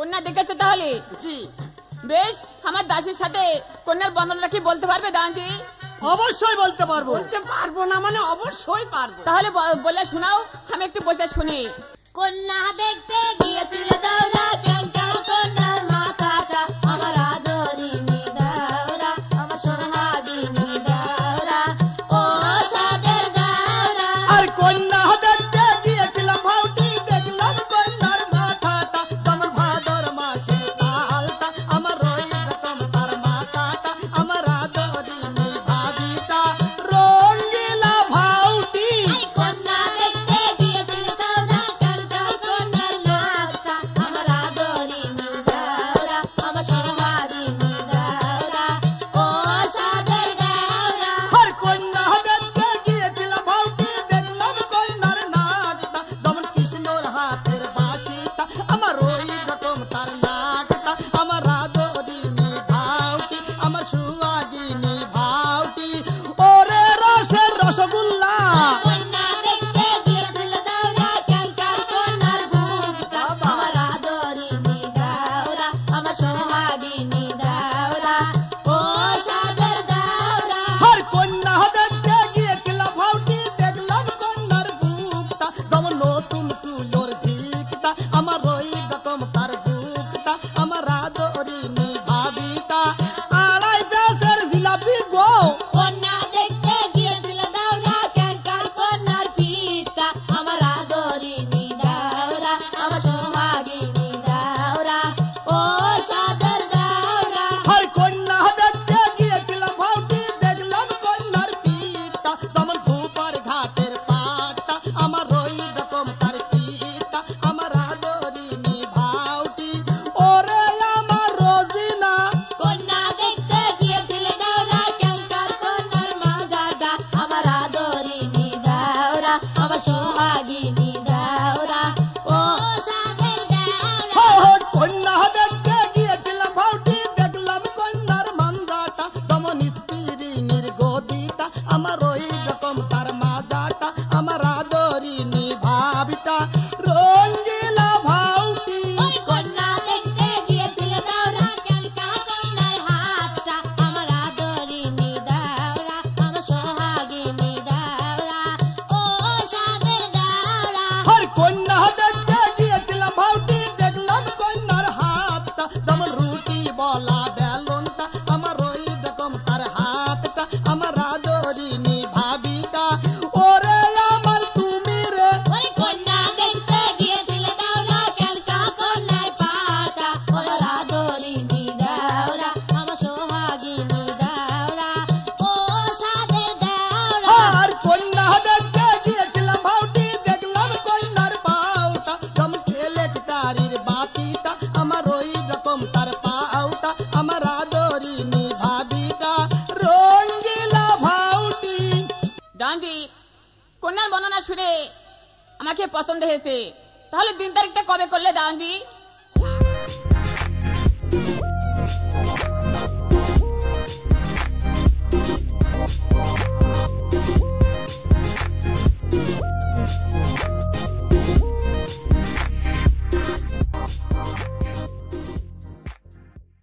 কন্যা দেখেছ তাহলে? জি। বেশ আমার দাসীর সাথে কন্যার বন্ধনটা কি বলতে পারবে দানজি? অবশ্যই বলতে পারব। বলতে পারব না মানে অবশ্যই পারব। তাহলে বলে শোনাও আমি একটু বসে শুনি। কন্যা দেখতে গিয়েছি কন্যাদেরকে গিয়েছিলাম ভাউটি দেখলাম কন্যার মান্দাটা তমন আমার ওই কন্যার বর্ণনা শুনে আমাকে পছন্দ হয়েছে। তাহলে দিন তারিখটা কবে করলে দাঁড়ান